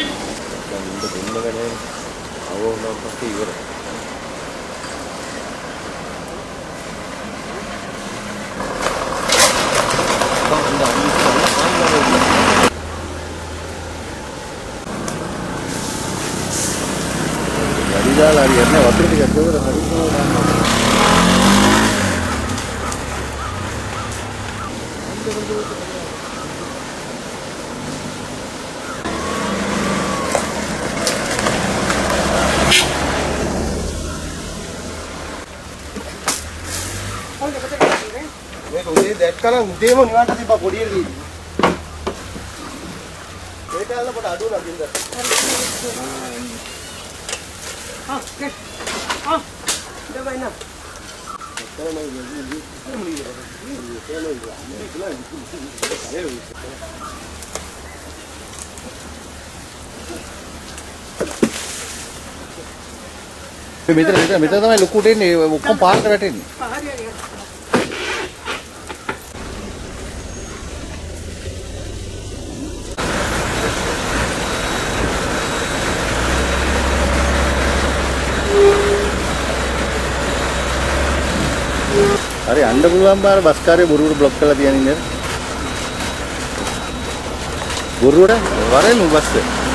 നിന്റെ കുഞ്ഞുകനെ അവോ നാം പറ്റി ഇവർ அடிதால் அது என்ன வசதி கட்டுவது அடிக்கணும் මේක උදේ දැක්කනම් උදේම නිවාට තිබ්බා පොඩියේදී. ඒක ඇල්ල පොඩ අඩු නගින්ද. ආ නේ. ආ. දෙවයින. මෙතන මෙතන මෙතන තමයි ලොකුට එන්නේ ඔක්කොම පාරට වැටෙන්නේ. හරි යන්න පුළුවන් බාර බස් කාර්ය බොරුවට බ්ලොක් කරලා තියන්නේ නේද? බොරුවට වරෙන් බස් එක.